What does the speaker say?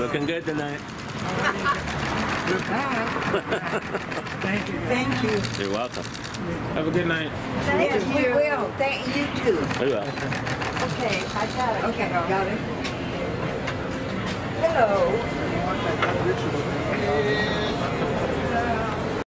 Looking good tonight. Thank you. Thank you. You're welcome. Have a good night. Thank Yes, we will. Thank you too. We will. Okay, I got it. Okay, got it.